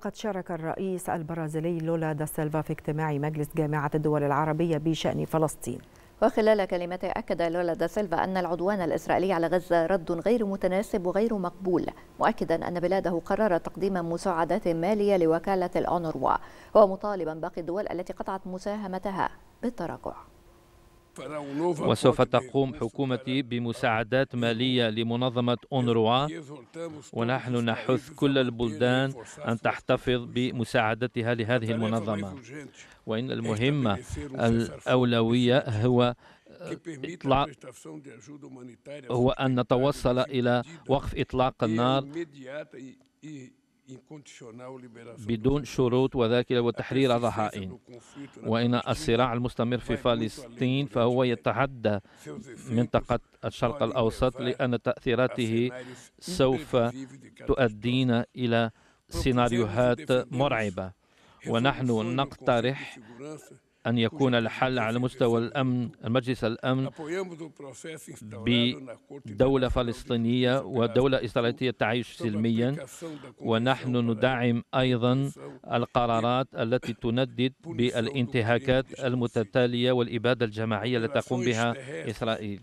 قد شارك الرئيس البرازيلي لولا دا سيلفا في اجتماع مجلس جامعة الدول العربية بشأن فلسطين. وخلال كلمته أكد لولا دا سيلفا أن العدوان الإسرائيلي على غزة رد غير متناسب وغير مقبول مؤكدا أن بلاده قررت تقديم مساعدات مالية لوكالة الأونروا ومطالبا باقي الدول التي قطعت مساهمتها بالتراجع. وسوف تقوم حكومتي بمساعدات مالية لمنظمة أونروا. ونحن نحث كل البلدان أن تحتفظ بمساعدتها لهذه المنظمة. وإن المهمة الأولوية هو إطلاق هو أن نتوصل إلى وقف إطلاق النار بدون شروط وذلك وتحرير الرهائن وإن الصراع المستمر في فلسطين فهو يتعدى منطقة الشرق الأوسط لأن تأثيراته سوف تؤدينا إلى سيناريوهات مرعبة. ونحن نقترح أن يكون الحل على مستوى الأمن المجلس الأمن بدولة فلسطينية ودولة إسرائيلية تعيش سلميا. ونحن ندعم أيضا القرارات التي تندد بالانتهاكات المتتالية والإبادة الجماعية التي تقوم بها إسرائيل.